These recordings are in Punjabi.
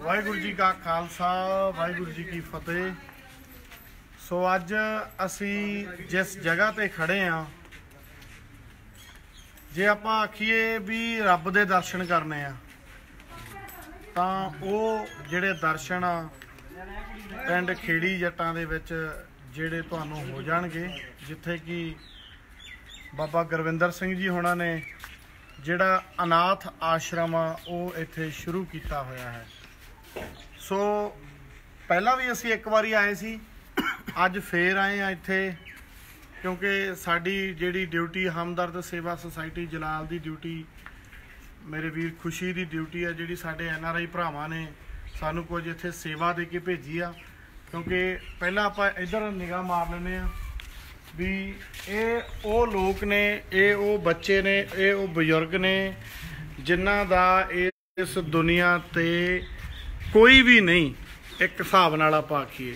ਵਾਹਿਗੁਰੂ ਜੀ ਕਾ ਖਾਲਸਾ, ਵਾਹਿਗੁਰੂ ਜੀ ਕੀ ਫਤਿਹ। ਸੋ ਅੱਜ ਅਸੀਂ ਜਿਸ ਜਗ੍ਹਾ ਤੇ ਖੜੇ ਆ, ਜੇ ਆਪਾਂ ਆਖੀਏ ਵੀ ਰੱਬ ਦੇ ਦਰਸ਼ਨ ਕਰਨੇ ਆ, ਤਾਂ ਉਹ ਜਿਹੜੇ ਦਰਸ਼ਨ ਆ, ਪਿੰਡ ਖੇੜੀ ਜੱਟਾਂ ਦੇ ਵਿੱਚ ਜਿਹੜੇ ਤੁਹਾਨੂੰ ਹੋ ਜਾਣਗੇ, ਜਿੱਥੇ ਕਿ ਬਾਬਾ ਗੁਰਵਿੰਦਰ ਸਿੰਘ ਜੀ ਹੋਣਾ ਨੇ ਜਿਹੜਾ ਅਨਾਥ ਆਸ਼ਰਮ ਆ, ਉਹ ਇੱਥੇ ਸ਼ੁਰੂ ਕੀਤਾ ਹੋਇਆ ਹੈ। ਸੋ ਪਹਿਲਾਂ ਵੀ ਅਸੀਂ ਇੱਕ ਵਾਰੀ ਆਏ ਸੀ, ਅੱਜ ਫੇਰ ਆਏ ਆ ਇੱਥੇ, ਕਿਉਂਕਿ ਸਾਡੀ ਜਿਹੜੀ ਡਿਊਟੀ, ਹਮਦਰਦ ਸੇਵਾ ਸੁਸਾਇਟੀ ਜਲਾਲ ਦੀ ਡਿਊਟੀ, ਮੇਰੇ ਵੀਰ ਖੁਸ਼ੀ ਦੀ ਡਿਊਟੀ ਆ, ਜਿਹੜੀ ਸਾਡੇ ਐਨ ਆਰ ਆਈ ਭਰਾਵਾਂ ਨੇ ਸਾਨੂੰ ਕੁਝ ਇੱਥੇ ਸੇਵਾ ਦੇ ਕੇ ਭੇਜੀ ਆ, ਕਿਉਂਕਿ ਪਹਿਲਾਂ ਆਪਾਂ ਇਧਰ ਨਿਗਾਹ ਮਾਰ ਲੈਂਦੇ ਆ। ਵੀ ਇਹ ਉਹ ਲੋਕ ਨੇ, ਇਹ ਉਹ ਬੱਚੇ ਨੇ, ਇਹ ਉਹ ਬਜ਼ੁਰਗ ਨੇ ਜਿਨ੍ਹਾਂ ਦਾ ਇਸ ਦੁਨੀਆ ਤੇ ਕੋਈ ਵੀ ਨਹੀਂ ਇੱਕ ਹਿਸਾਬ ਨਾਲ ਆਪਾਂ ਆਖੀਏ।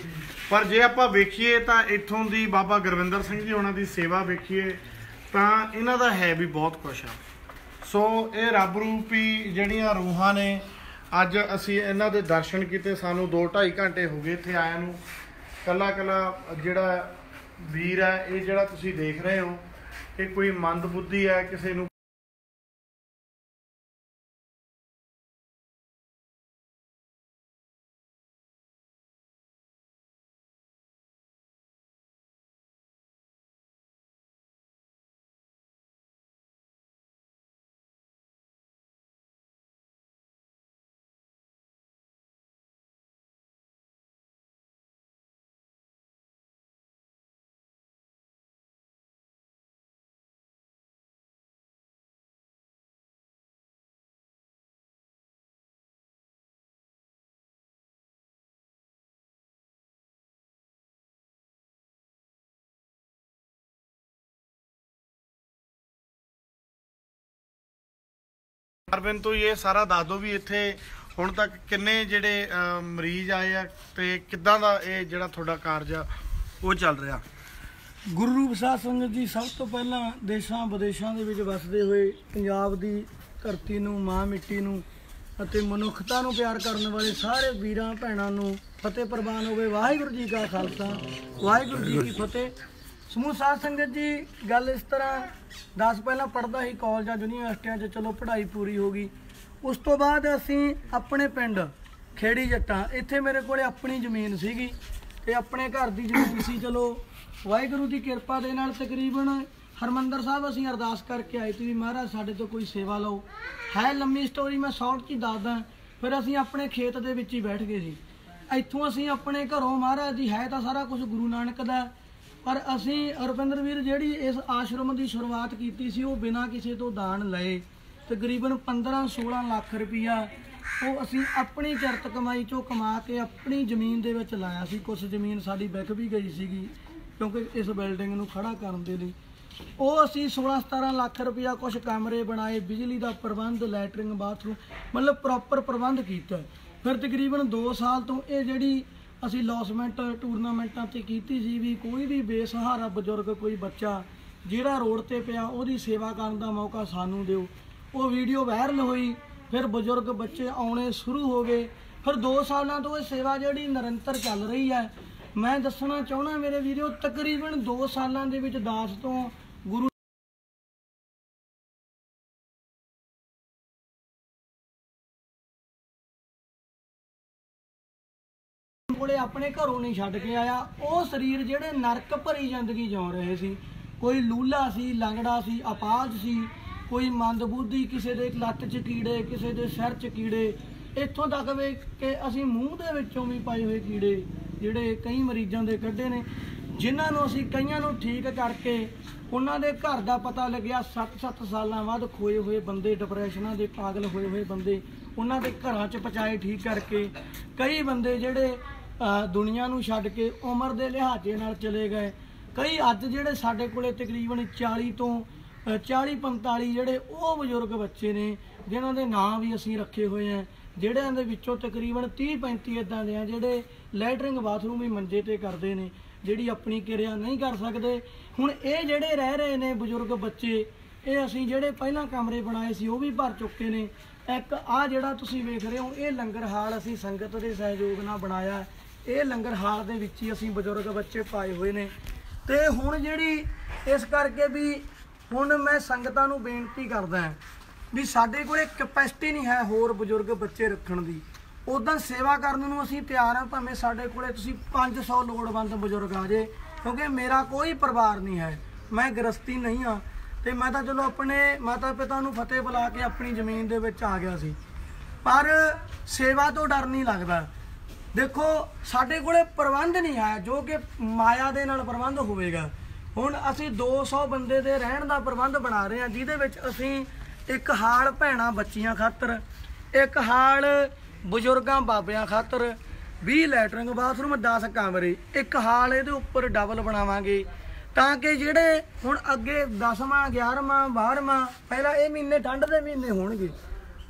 ਪਰ ਜੇ ਆਪਾਂ ਵੇਖੀਏ ਤਾਂ ਇੱਥੋਂ ਦੀ ਬਾਬਾ ਗੁਰਵਿੰਦਰ ਸਿੰਘ ਜੀ ਉਹਨਾਂ ਦੀ ਸੇਵਾ ਵੇਖੀਏ ਤਾਂ ਇਹਨਾਂ ਦਾ ਹੈ ਵੀ ਬਹੁਤ ਕੁਛ ਆ। ਸੋ ਇਹ ਰੱਬ ਰੂਪੀ ਜਿਹੜੀਆਂ ਰੂਹਾਂ ਨੇ, ਅੱਜ ਅਸੀਂ ਇਹਨਾਂ ਦੇ ਦਰਸ਼ਨ ਕੀਤੇ। ਸਾਨੂੰ 2 2.5 ਘੰਟੇ ਹੋ ਗਏ ਇੱਥੇ ਆਇਆਂ ਨੂੰ। ਕੱਲਾ ਕੱਲਾ ਜਿਹੜਾ ਵੀਰ ਹੈ, ਇਹ ਜਿਹੜਾ ਤੁਸੀਂ ਦੇਖ ਰਹੇ ਹੋ, ਇਹ ਕੋਈ ਮੰਦ ਬੁੱਧੀ ਹੈ, ਕਿਸੇ ਨੂੰ ਅਰਬਿੰਦ ਤੋਂ ਇਹ ਸਾਰਾ ਦੱਸ ਦਿਓ ਵੀ ਇੱਥੇ ਹੁਣ ਤੱਕ ਕਿੰਨੇ ਜਿਹੜੇ ਮਰੀਜ਼ ਆਏ ਆ ਤੇ ਕਿੱਦਾਂ ਦਾ ਇਹ ਜਿਹੜਾ ਤੁਹਾਡਾ ਕਾਰਜ ਆ, ਉਹ ਚੱਲ ਰਿਹਾ? ਗੁਰੂ ਰੂਪ ਸਾਧ ਸੰਗਤ ਜੀ, ਸਭ ਤੋਂ ਪਹਿਲਾਂ ਦੇਸ਼ਾਂ ਵਿਦੇਸ਼ਾਂ ਦੇ ਵਿੱਚ ਵਸਦੇ ਹੋਏ ਪੰਜਾਬ ਦੀ ਧਰਤੀ ਨੂੰ, ਮਾਂ ਮਿੱਟੀ ਨੂੰ ਅਤੇ ਮਨੁੱਖਤਾ ਨੂੰ ਪਿਆਰ ਕਰਨ ਵਾਲੇ ਸਾਰੇ ਵੀਰਾਂ, ਭੈਣਾਂ ਨੂੰ ਫਤਿਹ ਪ੍ਰਵਾਨ ਹੋਵੇ। ਵਾਹਿਗੁਰੂ ਜੀ ਕਾ ਖਾਲਸਾ, ਵਾਹਿਗੁਰੂ ਜੀ ਕੀ ਫਤਿਹ। ਸਮੂਹ ਸਾਧ ਸੰਗਤ ਜੀ, ਗੱਲ ਇਸ ਤਰ੍ਹਾਂ 10 ਪਹਿਲਾਂ ਪੜਦਾ ਸੀ ਕਾਲਜਾਂ ਯੂਨੀਵਰਸਿਟੀਆਂ 'ਚ, ਚਲੋ ਪੜ੍ਹਾਈ ਪੂਰੀ ਹੋ ਗਈ। ਉਸ ਤੋਂ ਬਾਅਦ ਅਸੀਂ ਆਪਣੇ ਪਿੰਡ ਖੇੜੀ ਜੱਟਾਂ, ਇੱਥੇ ਮੇਰੇ ਕੋਲੇ ਆਪਣੀ ਜ਼ਮੀਨ ਸੀਗੀ ਤੇ ਆਪਣੇ ਘਰ ਦੀ ਜ਼ਮੀਨ ਸੀ, ਚਲੋ ਵਾਹਿਗੁਰੂ ਦੀ ਕਿਰਪਾ ਦੇ ਨਾਲ ਤਕਰੀਬਨ ਹਰਮੰਦਰ ਸਾਹਿਬ ਅਸੀਂ ਅਰਦਾਸ ਕਰਕੇ ਆਏ ਸੀ ਵੀ ਮਹਾਰਾਜ ਸਾਡੇ ਤੋਂ ਕੋਈ ਸੇਵਾ ਲਓ। ਹੈ ਲੰਮੀ ਸਟੋਰੀ ਮੈਂ ਸ਼ਾਰਟ 'ਚ ਹੀ ਦੱਸਦਾ, ਫਿਰ ਅਸੀਂ ਆਪਣੇ ਖੇਤ ਦੇ ਵਿੱਚ ਹੀ ਬੈਠ ਗਏ ਸੀ। ਇੱਥੋਂ ਅਸੀਂ ਆਪਣੇ ਘਰੋਂ ਮਹਾਰਾਜ ਦੀ ਹੈ ਤਾਂ ਸਾਰਾ ਕੁਝ ਗੁਰੂ ਨਾਨਕ ਦਾ ਪਰ ਅਸੀਂ ਰੁਪਿੰਦਰ ਵੀਰ ਜਿਹੜੀ ਇਸ ਆਸ਼ਰਮ ਦੀ ਸ਼ੁਰੂਆਤ ਕੀਤੀ ਸੀ, ਉਹ ਬਿਨਾਂ ਕਿਸੇ ਤੋਂ ਦਾਨ ਲਏ। ਤਕਰੀਬਨ 15-16 ਲੱਖ ਰੁਪਈਆ ਉਹ ਅਸੀਂ ਆਪਣੀ ਚਰਤ ਕਮਾਈ ਚੋਂ ਕਮਾ ਕੇ ਆਪਣੀ ਜ਼ਮੀਨ ਦੇ ਵਿੱਚ ਲਾਇਆ ਸੀ। ਕੁਝ ਜ਼ਮੀਨ ਸਾਡੀ ਵਿਕ ਵੀ ਗਈ ਸੀਗੀ, ਕਿਉਂਕਿ ਇਸ ਬਿਲਡਿੰਗ ਨੂੰ ਖੜਾ ਕਰਨ ਦੇ ਲਈ। ਉਹ ਅਸੀਂ 16-17 ਲੱਖ ਰੁਪਇਆ ਕੁਝ ਕਮਰੇ ਬਣਾਏ, ਬਿਜਲੀ ਦਾ ਪ੍ਰਬੰਧ, ਲੈਟਰਿੰਗ, ਬਾਥਰੂਮ, ਮਤਲਬ ਪ੍ਰੋਪਰ ਪ੍ਰਬੰਧ ਕੀਤਾ। ਫਿਰ ਤਕਰੀਬਨ 2 ਸਾਲ ਤੋਂ ਇਹ ਜਿਹੜੀ ਅਸੀਂ ਲੌਸਮੈਂਟ ਟੂਰਨਾਮੈਂਟਾਂ ਤੇ ਕੀਤੀ ਸੀ ਵੀ ਕੋਈ ਵੀ ਬੇਸਹਾਰਾ ਬਜ਼ੁਰਗ, ਕੋਈ ਬੱਚਾ ਜਿਹੜਾ ਰੋਡ ਤੇ ਪਿਆ, ਉਹਦੀ ਸੇਵਾ ਕਰਨ ਦਾ ਮੌਕਾ ਸਾਨੂੰ ਦਿਓ। ਉਹ ਵੀਡੀਓ ਵਾਇਰਲ ਹੋਈ, ਫਿਰ ਬਜ਼ੁਰਗ ਬੱਚੇ ਆਉਣੇ ਸ਼ੁਰੂ ਹੋ ਗਏ। ਫਿਰ 2 ਸਾਲਾਂ ਤੋਂ ਇਹ ਸੇਵਾ ਜਿਹੜੀ ਨਿਰੰਤਰ ਚੱਲ ਰਹੀ ਹੈ। ਮੈਂ ਦੱਸਣਾ ਚਾਹੁੰਦਾ, ਮੇਰੇ ਵੀਡੀਓ ਤਕਰੀਬਨ 2 ਸਾਲਾਂ ਦੇ ਵਿੱਚ ਦਾਸ ਤੋਂ ਗੁਰੂ ਕੋਲੇ ਆਪਣੇ ਘਰੋਂ ਨਹੀਂ ਛੱਡ ਕੇ ਆਇਆ। ਉਹ ਸਰੀਰ ਜਿਹੜੇ ਨਰਕ ਭਰੀ ਜ਼ਿੰਦਗੀ ਜਿਉ ਰਹੇ ਸੀ। ਕੋਈ ਲੂਲਾ ਸੀ, ਲੰਗੜਾ ਸੀ, ਅਪਾਜ ਸੀ, ਕੋਈ ਮੰਦਬੁੱਧੀ, ਕਿਸੇ ਦੇ ਲੱਤ 'ਚ ਕੀੜੇ, ਕਿਸੇ ਦੇ ਸਿਰ 'ਚ ਕੀੜੇ। ਇੱਥੋਂ ਤੱਕ ਵੀ ਕਿ ਅਸੀਂ ਮੂੰਹ ਦੇ ਵਿੱਚੋਂ ਵੀ ਪਾਏ ਹੋਏ ਕੀੜੇ, ਜਿਹੜੇ ਕਈ ਮਰੀਜ਼ਾਂ ਦੇ ਕੱਢੇ ਨੇ। ਜਿਨ੍ਹਾਂ ਨੂੰ ਅਸੀਂ ਕਈਆਂ ਨੂੰ ਠੀਕ ਕਰਕੇ ਉਹਨਾਂ ਦੇ ਘਰ ਦਾ ਪਤਾ ਲੱਗਿਆ 7-7 ਸਾਲਾਂ ਬਾਅਦ ਖੋਏ ਹੋਏ ਬੰਦੇ ਡਿਪਰੈਸ਼ਨਾਂ ਦੇ ਪਾਗਲ ਹੋਏ ਹੋਏ ਬੰਦੇ, ਉਹਨਾਂ ਦੇ ਘਰਾਂ 'ਚ ਪਹੁੰਚਾਏ ਠੀਕ ਕਰਕੇ। ਕਈ ਬੰਦੇ ਜਿਹੜੇ ਦੁਨੀਆ ਨੂੰ ਛੱਡ ਕੇ ਉਮਰ ਦੇ ਲਿਹਾਜ਼ੇ ਨਾਲ ਚਲੇ ਗਏ। ਕਈ ਅੱਜ ਜਿਹੜੇ ਸਾਡੇ ਕੋਲੇ ਤਕਰੀਬਨ 40 ਤੋਂ 40 45 ਜਿਹੜੇ ਉਹ ਬਜ਼ੁਰਗ ਬੱਚੇ ਨੇ, ਜਿਨ੍ਹਾਂ ਦੇ ਨਾਂ ਵੀ ਅਸੀਂ ਰੱਖੇ ਹੋਏ ਆ, ਜਿਹੜਿਆਂ ਦੇ ਵਿੱਚੋਂ ਤਕਰੀਬਨ 30 35 ਇਦਾਂ ਦੇ ਆ, ਜਿਹੜੇ ਲੈਟਰਿੰਗ ਬਾਥਰੂਮ ਵੀ ਮੰਜੇ ਤੇ ਕਰਦੇ ਨੇ, ਜਿਹੜੀ ਆਪਣੀ ਕਿਰਿਆ ਨਹੀਂ ਕਰ ਸਕਦੇ। ਹੁਣ ਇਹ ਜਿਹੜੇ ਰਹਿ ਰਹੇ ਨੇ ਬਜ਼ੁਰਗ ਬੱਚੇ, ਇਹ ਅਸੀਂ ਜਿਹੜੇ ਪਹਿਲਾਂ ਕਮਰੇ ਬਣਾਏ ਸੀ, ਉਹ ਵੀ ਭਰ ਚੁੱਕੇ ਨੇ। ਇੱਕ ਆ ਜਿਹੜਾ ਤੁਸੀਂ ਵੇਖ ਰਹੇ ਹੋ, ਇਹ ਲੰਗਰ ਹਾਲ ਅਸੀਂ ਸੰਗਤ ਦੇ ਸਹਿਯੋਗ ਨਾਲ ਬਣਾਇਆ। ਇਹ ਲੰਗਰ ਹਾਲ ਦੇ ਵਿੱਚ ਹੀ ਅਸੀਂ ਬਜ਼ੁਰਗ ਬੱਚੇ ਪਾਏ ਹੋਏ ਨੇ। ਤੇ ਹੁਣ ਜਿਹੜੀ ਇਸ ਕਰਕੇ ਵੀ ਹੁਣ ਮੈਂ ਸੰਗਤਾਂ ਨੂੰ ਬੇਨਤੀ ਕਰਦਾ ਵੀ ਸਾਡੇ ਕੋਲੇ ਕੈਪੈਸਿਟੀ ਨਹੀਂ ਹੈ ਹੋਰ ਬਜ਼ੁਰਗ ਬੱਚੇ ਰੱਖਣ ਦੀ। ਉਦਾਂ ਸੇਵਾ ਕਰਨ ਨੂੰ ਅਸੀਂ ਤਿਆਰ ਹਾਂ, ਭਾਵੇਂ ਸਾਡੇ ਕੋਲੇ ਤੁਸੀਂ 500 ਲੋੜਵੰਦ ਬਜ਼ੁਰਗ ਆ ਜੇ, ਕਿਉਂਕਿ ਮੇਰਾ ਕੋਈ ਪਰਿਵਾਰ ਨਹੀਂ ਹੈ। ਮੈਂ ਗ੍ਰਸਤੀ ਨਹੀਂ ਹਾਂ ਤੇ ਮੈਂ ਤਾਂ ਚਲੋ ਆਪਣੇ ਮਾਤਾ ਪਿਤਾ ਨੂੰ ਫਤਿਹ ਬੁਲਾ ਕੇ ਆਪਣੀ ਜ਼ਮੀਨ ਦੇ ਵਿੱਚ ਆ ਗਿਆ ਸੀ। ਪਰ ਸੇਵਾ ਤੋਂ ਡਰ ਨਹੀਂ ਲੱਗਦਾ। ਦੇਖੋ, ਸਾਡੇ ਕੋਲੇ ਪ੍ਰਬੰਧ ਨਹੀਂ ਹੈ ਜੋ ਕਿ ਮਾਇਆ ਦੇ ਨਾਲ ਪ੍ਰਬੰਧ ਹੋਵੇਗਾ। ਹੁਣ ਅਸੀਂ 200 ਬੰਦੇ ਦੇ ਰਹਿਣ ਦਾ ਪ੍ਰਬੰਧ ਬਣਾ ਰਹੇ ਹਾਂ, ਜਿਹਦੇ ਵਿੱਚ ਅਸੀਂ ਇੱਕ ਹਾਲ ਭੈਣਾਂ ਬੱਚੀਆਂ ਖਾਤਰ, ਇੱਕ ਹਾਲ ਬਜ਼ੁਰਗਾਂ ਬਾਬਿਆਂ ਖਾਤਰ 20 ਲੈਟਰਿੰਗ ਬਾਥਰੂਮ 10 ਕਮਰੇ, ਇੱਕ ਹਾਲ ਇਹਦੇ ਉੱਪਰ ਡਬਲ ਬਣਾਵਾਂਗੇ। ਤਾਂ ਕਿ ਜਿਹੜੇ ਹੁਣ ਅੱਗੇ 10ਵਾਂ 11ਵਾਂ 12ਵਾਂ ਪਹਿਲਾਂ ਇਹ ਮਹੀਨੇ ਠੰਡ ਦੇ ਮਹੀਨੇ ਹੋਣਗੇ।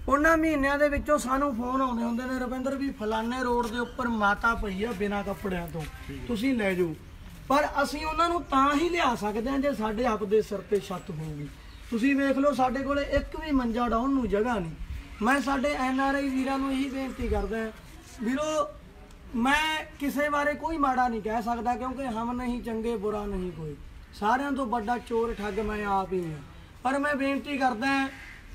ਉਹਨਾਂ ਮਹੀਨਿਆਂ ਦੇ ਵਿੱਚੋਂ ਸਾਨੂੰ ਫੋਨ ਆਉਂਦੇ ਹੁੰਦੇ ਨੇ ਰਵਿੰਦਰ ਵੀ ਫਲਾਣੇ ਰੋਡ ਦੇ ਉੱਪਰ ਮਾਤਾ ਪਈ ਆ ਬਿਨਾਂ ਕੱਪੜਿਆਂ ਤੋਂ। ਤੁਸੀਂ ਲੈ ਜਾਓ। ਪਰ ਅਸੀਂ ਉਹਨਾਂ ਨੂੰ ਤਾਂ ਹੀ ਲਿਆ ਸਕਦੇ ਹਾਂ ਜੇ ਸਾਡੇ ਆਪ ਦੇ ਸਿਰ ਤੇ ਛੱਤ ਹੋਊਗੀ। ਤੁਸੀਂ ਵੇਖ ਲਓ ਸਾਡੇ ਕੋਲੇ ਇੱਕ ਵੀ ਮੰਜਾ ਡਾਉਣ ਨੂੰ ਜਗ੍ਹਾ ਨਹੀਂ। ਮੈਂ ਸਾਡੇ ਐਨ ਆਰ ਆਈ ਵੀਰਾਂ ਨੂੰ ਇਹੀ ਬੇਨਤੀ ਕਰਦਾ ਵੀਰੋ ਮੈਂ ਕਿਸੇ ਬਾਰੇ ਕੋਈ ਮਾੜਾ ਨਹੀਂ ਕਹਿ ਸਕਦਾ ਕਿਉਂਕਿ ਹਮ ਨਹੀਂ ਚੰਗੇ ਬੁਰਾ ਨਹੀਂ ਕੋਈ। ਸਾਰਿਆਂ ਤੋਂ ਵੱਡਾ ਚੋਰ ਠੱਗ ਮੈਂ ਆਪ ਹੀ ਹਾਂ। ਪਰ ਮੈਂ ਬੇਨਤੀ ਕਰਦਾ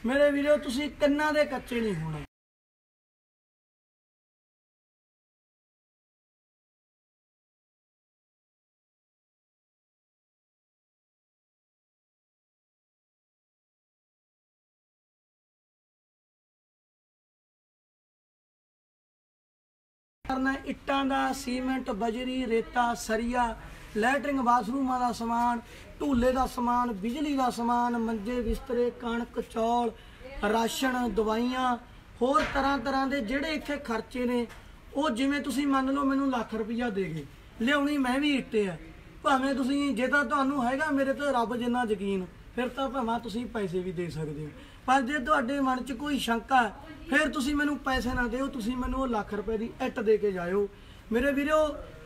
ਮੇਰੇ ਵੀਡੀਓ ਤੁਸੀਂ ਕੰਨਾਂ ਦੇ ਕੱਚੇ ਨਹੀਂ ਹੋਣਾ। ਕਰਨਾ ਇੱਟਾਂ ਦਾ, ਸੀਮੈਂਟ, ਬਜਰੀ, ਰੇਤਾ, ਸਰੀਆ ਲੈਟਰਿੰਗ, ਬਾਥਰੂਮਾਂ ਦਾ ਸਮਾਨ, ਢੂਲੇ ਦਾ ਸਮਾਨ, ਬਿਜਲੀ ਦਾ ਸਮਾਨ, ਮੰਜੇ, ਬਿਸਤਰੇ, ਕਣਕ, ਚੌਲ, ਰਾਸ਼ਨ, ਦਵਾਈਆਂ, ਹੋਰ ਤਰ੍ਹਾਂ ਤਰ੍ਹਾਂ ਦੇ ਜਿਹੜੇ ਇੱਥੇ ਖਰਚੇ ਨੇ, ਉਹ ਜਿਵੇਂ ਤੁਸੀਂ ਮੰਨ ਲਓ ਮੈਨੂੰ ਲੱਖ ਰੁਪਈਆ ਦੇ ਗਏ। ਲਿਆਉਣੀ ਮੈਂ ਵੀ ਇੱਟੇ ਆ। ਭਾਵੇਂ ਤੁਸੀਂ, ਜੇ ਤਾਂ ਤੁਹਾਨੂੰ ਹੈਗਾ ਮੇਰੇ ਤੇ ਰੱਬ ਜਿੰਨਾ ਯਕੀਨ, ਫਿਰ ਤਾਂ ਭਾਵੇਂ ਤੁਸੀਂ ਪੈਸੇ ਵੀ ਦੇ ਸਕਦੇ ਹੋ। ਪਰ ਜੇ ਤੁਹਾਡੇ ਮਨ 'ਚ ਕੋਈ ਸ਼ੰਕਾ ਫਿਰ ਤੁਸੀਂ ਮੈਨੂੰ ਪੈਸੇ ਨਾ ਦਿਓ, ਤੁਸੀਂ ਮੈਨੂੰ ਉਹ ਲੱਖ ਰੁਪਏ ਦੀ ਇੱਟ ਦੇ ਕੇ ਜਾਇਓ। ਮੇਰੇ ਵੀਰੋ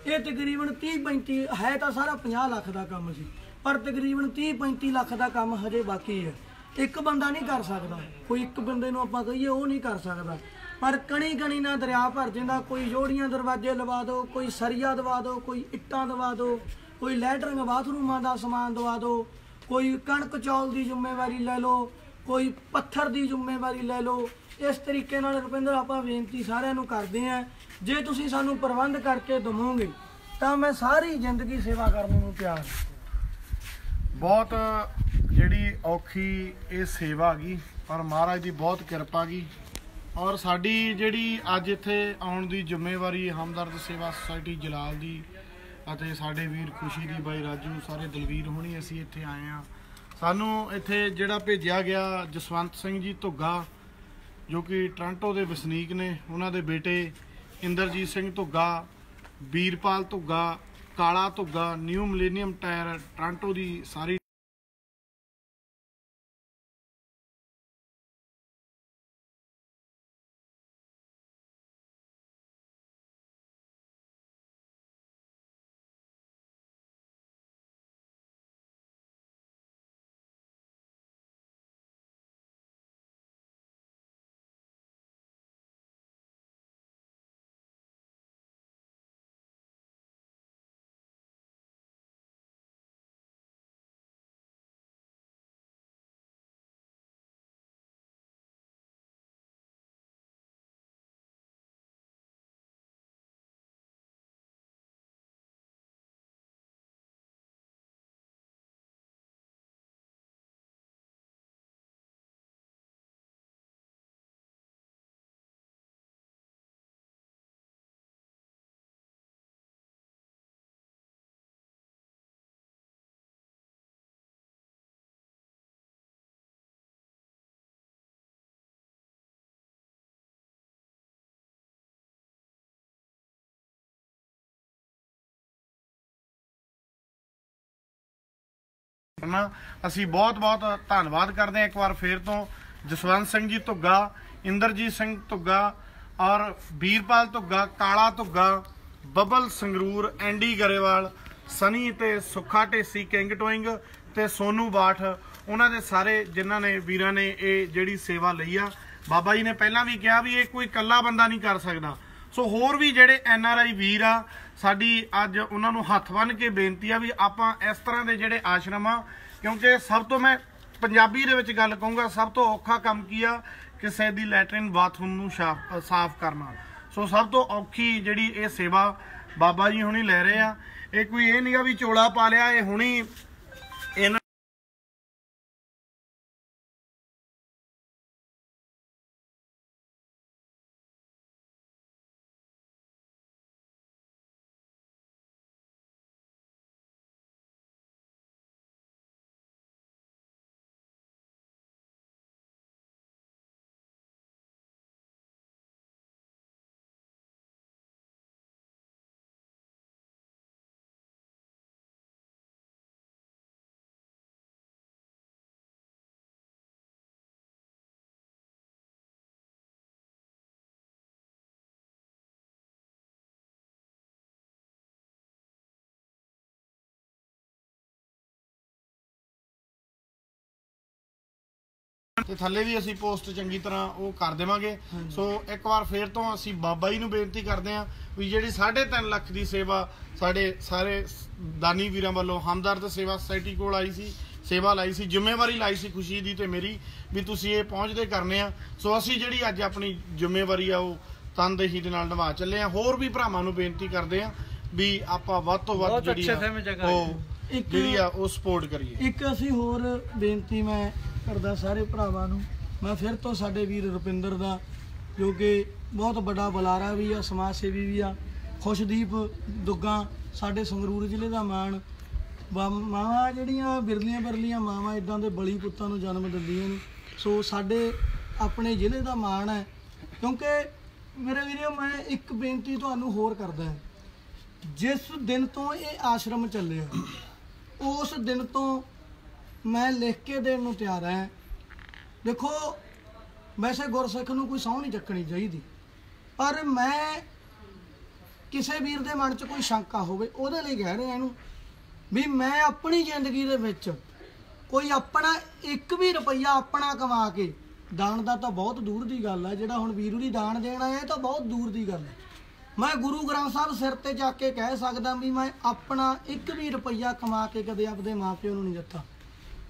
ਇਹ ਤਕਰੀਬਨ 30 35 ਹੈ ਤਾਂ ਸਾਰਾ 50 ਲੱਖ ਦਾ ਕੰਮ ਸੀ, ਪਰ ਤਕਰੀਬਨ 30 35 ਲੱਖ ਦਾ ਕੰਮ ਹਜੇ ਬਾਕੀ ਹੈ। ਇੱਕ ਬੰਦਾ ਨਹੀਂ ਕਰ ਸਕਦਾ, ਕੋਈ ਇੱਕ ਬੰਦੇ ਨੂੰ ਆਪਾਂ ਕਹੀਏ ਉਹ ਨਹੀਂ ਕਰ ਸਕਦਾ। ਪਰ ਕਣੀ ਕਣੀ ਨਾਲ ਦਰਿਆ ਭਰ ਜਾਂਦਾ, ਕੋਈ ਜੋੜੀਆਂ ਦਰਵਾਜ਼ੇ ਲਵਾ ਦਿਓ ਕੋਈ ਸਰੀਆ ਦਵਾ ਦਿਓ ਕੋਈ ਇੱਟਾਂ ਦਵਾ ਦਿਓ ਕੋਈ ਲੈਟਰਿੰਗ ਬਾਥਰੂਮਾਂ ਦਾ ਸਮਾਨ ਦਵਾ ਦਿਓ ਕੋਈ ਕਣਕ ਚੌਲ ਦੀ ਜ਼ਿੰਮੇਵਾਰੀ ਲੈ ਲਓ, ਕੋਈ ਪੱਥਰ ਦੀ ਜ਼ਿੰਮੇਵਾਰੀ ਲੈ ਲਓ। ਇਸ ਤਰੀਕੇ ਨਾਲ ਰੁਪਿੰਦਰ, ਆਪਾਂ ਬੇਨਤੀ ਸਾਰਿਆਂ ਨੂੰ ਕਰਦੇ ਆਂ ਜੇ ਤੁਸੀਂ ਸਾਨੂੰ ਪ੍ਰਬੰਧ ਕਰਕੇ ਦਵੋਗੇ, ਤਾਂ ਮੈਂ ਸਾਰੀ ਜ਼ਿੰਦਗੀ ਸੇਵਾ ਕਰਨ ਨੂੰ ਤਿਆਰ ਹਾਂ। ਬਹੁਤ ਜਿਹੜੀ ਔਖੀ ਇਹ ਸੇਵਾ ਗਈ ਪਰ ਮਹਾਰਾਜ ਦੀ ਬਹੁਤ ਕਿਰਪਾ ਗਈ ਔਰ ਸਾਡੀ ਜਿਹੜੀ ਅੱਜ ਇੱਥੇ ਆਉਣ ਦੀ ਜ਼ਿੰਮੇਵਾਰੀ ਹਮਦਰਦ ਸੇਵਾ ਸੁਸਾਇਟੀ ਜਲਾਲ ਦੀ ਅਤੇ ਸਾਡੇ ਵੀਰ ਖੁਸ਼ੀ ਦੀ ਬਾਈ ਰਾਜੂ ਸਾਰੇ ਦਲਵੀਰ ਹੋਣੀ ਅਸੀਂ ਇੱਥੇ ਆਏ ਆ ਸਾਨੂੰ ਇੱਥੇ ਜਿਹੜਾ ਭੇਜਿਆ ਗਿਆ ਜਸਵੰਤ ਸਿੰਘ ਜੀ ਧੁੱਗਾ, ਜੋ ਕਿ ਟ੍ਰਾਂਟੋ ਦੇ ਵਸਨੀਕ ਨੇ, ਉਹਨਾਂ ਦੇ ਬੇਟੇ Inderjit Singh Dhugga Veerpal Dhugga Kala Dhugga new millennium tyre Toronto ਦੀ ਸਾਰੀ ਕਰਨਾ ਅਸੀਂ ਬਹੁਤ-ਬਹੁਤ ਧੰਨਵਾਦ ਕਰਦੇ ਹਾਂ ਇੱਕ ਵਾਰ ਫੇਰ ਤੋਂ ਜਸਵੰਤ ਸਿੰਘ ਜੀ ਧੁੱਗਾ, ਇੰਦਰਜੀਤ ਸਿੰਘ ਧੁੱਗਾ ਔਰ ਵੀਰਪਾਲ ਧੁੱਗਾ, ਕਾਲਾ ਧੁੱਗਾ, ਬਬਲ ਸੰਗਰੂਰ ਐਂਡੀ ਗਰੇਵਾਲ, ਸਨੀ ਤੇ ਸੁੱਖਾ ਢੇਸੀ, ਕਿੰਗ ਟੋਇੰਗ ਤੇ ਸੋਨੂ ਬਾਠ, ਉਹਨਾਂ ਦੇ ਸਾਰੇ ਜਿਨ੍ਹਾਂ ਨੇ ਵੀਰਾਂ ਨੇ ਇਹ ਜਿਹੜੀ ਸੇਵਾ ਲਈ ਆ। ਬਾਬਾ ਜੀ ਨੇ ਪਹਿਲਾਂ ਵੀ ਕਿਹਾ ਵੀ ਇਹ ਕੋਈ ਇਕੱਲਾ ਬੰਦਾ ਨਹੀਂ ਕਰ ਸਕਦਾ। ਸੋ ਹੋਰ ਵੀ ਜਿਹੜੇ ਐਨ ਆਰ ਆਈ ਵੀਰ ਆ, ਸਾਡੀ ਅੱਜ ਉਹਨਾਂ ਨੂੰ ਹੱਥ ਬੰਨ ਕੇ ਬੇਨਤੀ ਆ ਵੀ ਆਪਾਂ ਇਸ ਤਰ੍ਹਾਂ ਦੇ ਜਿਹੜੇ ਆਸ਼ਰਮ ਆ, ਕਿਉਂਕਿ ਸਭ ਤੋਂ ਮੈਂ ਪੰਜਾਬੀ ਦੇ ਵਿੱਚ ਗੱਲ ਕਹੂੰਗਾ, ਸਭ ਤੋਂ ਔਖਾ ਕੰਮ ਕੀ ਆ? ਕਿਸੇ ਦੀ ਲੈਟਰਨ ਬਾਥਰੂਮ ਨੂੰ ਸਾਫ਼ ਸਾਫ਼ ਕਰਨਾ। ਸੋ ਸਭ ਤੋਂ ਔਖੀ ਜਿਹੜੀ ਇਹ ਸੇਵਾ ਬਾਬਾ ਜੀ ਹੁਣੀ ਲੈ ਰਹੇ ਆ, ਇਹ ਕੋਈ ਇਹ ਨਹੀਂਗਾ ਵੀ ਚੋਲਾ ਪਾ ਲਿਆ, ਇਹ ਹੁਣੀ ਤੇ ਥੱਲੇ ਵੀ ਅਸੀਂ ਪੋਸਟ ਚੰਗੀ ਤਰ੍ਹਾਂ ਉਹ ਕਰ ਦੇਵਾਂਗੇ। ਸੋ ਇੱਕ ਵਾਰ ਫੇਰ ਤੋਂ ਅਸੀਂ ਬਾਬਾ ਜੀ ਨੂੰ ਬੇਨਤੀ ਕਰਦੇ ਹਾਂ ਵੀ ਜਿਹੜੀ 3.5 ਲੱਖ ਦੀ ਸੇਵਾ ਸਾਡੇ ਸਾਰੇ ਦਾਨੀ ਵੀਰਾਂ ਵੱਲੋਂ ਹਮਦਰਦ ਸੇਵਾ ਸੁਸਾਇਟੀ ਕੋਲ ਆਈ ਸੀ ਸੇਵਾ ਲਾਈ ਸੀ ਜ਼ਿੰਮੇਵਾਰੀ ਲਾਈ ਸੀ ਖੁਸ਼ੀ ਦੀ ਤੇ ਮੇਰੀ ਵੀ ਤੁਸੀਂ ਇਹ ਪਹੁੰਚਦੇ ਕਰਨੇ ਆ। ਸੋ ਅਸੀਂ ਜਿਹੜੀ ਅੱਜ ਆਪਣੀ ਜ਼ਿੰਮੇਵਾਰੀ ਆ ਉਹ ਤਨਦੇਹੀ ਦੇ ਨਾਲ ਨਿਭਾ ਚੱਲੇ ਆ ਹੋਰ ਵੀ ਭਰਾਵਾਂ ਨੂੰ ਬੇਨਤੀ ਕਰਦੇ ਆ ਵੀ ਆਪਾਂ ਵੱਧ ਤੋਂ ਵੱਧ ਜਿਹੜੀ ਆ ਉਹ ਜਿਹੜੀ ਆ ਉਹ ਸਪੋਰਟ ਕਰੀਏ। ਇੱਕ ਅਸੀਂ ਹੋਰ ਬੇਨਤੀ ਮੈਂ ਕਰਦਾ ਸਾਰੇ ਭਰਾਵਾਂ ਨੂੰ। ਮੈਂ ਫਿਰ ਤੋਂ ਸਾਡੇ ਵੀਰ ਰੁਪਿੰਦਰ ਦਾ, ਜੋ ਕਿ ਬਹੁਤ ਵੱਡਾ ਬੁਲਾਰਾ ਵੀ ਆ, ਸਮਾਜ ਸੇਵੀ ਵੀ ਆ। ਖੁਸ਼ਦੀਪ ਦੁੱਗਾ ਸਾਡੇ ਸੰਗਰੂਰ ਜ਼ਿਲ੍ਹੇ ਦਾ ਮਾਣ। ਵਾ- ਮਾਵਾਂ ਜਿਹੜੀਆਂ ਬਿਰਲੀਆਂ ਬਿਰਲੀਆਂ ਮਾਵਾਂ ਇਦਾਂ ਦੇ ਬਲੀ ਪੁੱਤਾਂ ਨੂੰ ਜਨਮ ਦਿੰਦੀਆਂ ਨੇ। ਸੋ ਸਾਡੇ ਆਪਣੇ ਜ਼ਿਲ੍ਹੇ ਦਾ ਮਾਣ ਹੈ। ਕਿਉਂਕਿ ਮੇਰੇ ਵੀਰੋ, ਮੈਂ ਇੱਕ ਬੇਨਤੀ ਤੁਹਾਨੂੰ ਹੋਰ ਕਰਦਾ ਜਿਸ ਦਿਨ ਤੋਂ ਇਹ ਆਸ਼ਰਮ ਚੱਲਿਆ, ਉਸ ਦਿਨ ਤੋਂ ਮੈਂ ਲਿਖ ਕੇ ਦੇਣ ਨੂੰ ਤਿਆਰ ਹਾਂ। ਦੇਖੋ, ਵੈਸੇ ਗੁਰਸਿੱਖ ਨੂੰ ਕੋਈ ਸਹੁੰ ਨਹੀਂ ਚੱਕਣੀ ਚਾਹੀਦੀ। ਪਰ ਮੈਂ ਕਿਸੇ ਵੀਰ ਦੇ ਮਨ 'ਚ ਕੋਈ ਸ਼ੰਕਾ ਹੋਵੇ, ਉਹਦੇ ਲਈ ਕਹਿ ਰਿਹਾ ਇਹਨੂੰ ਵੀ ਮੈਂ ਆਪਣੀ ਜ਼ਿੰਦਗੀ ਦੇ ਵਿੱਚ ਕੋਈ ਆਪਣਾ ਇੱਕ ਵੀ ਰੁਪਈਆ ਆਪਣਾ ਕਮਾ ਕੇ ਦਾਨ ਦਾ ਤਾਂ ਬਹੁਤ ਦੂਰ ਦੀ ਗੱਲ ਹੈ ਜਿਹੜਾ ਹੁਣ ਵੀਰੂ ਦੀ ਦਾਨ ਦੇਣਾ ਹੈ ਇਹ ਤਾਂ ਬਹੁਤ ਦੂਰ ਦੀ ਗੱਲ ਹੈ ਮੈਂ ਗੁਰੂ ਗ੍ਰੰਥ ਸਾਹਿਬ ਸਿਰ ਤੇ ਜਾ ਕੇ ਕਹਿ ਸਕਦਾ ਵੀ ਮੈਂ ਆਪਣਾ ਇੱਕ ਵੀ ਰੁਪਈਆ ਕਮਾ ਕੇ ਕਦੇ ਆਪਦੇ ਮਾਪਿਆਂ ਨੂੰ ਨਹੀਂ ਦਿੱਤਾ।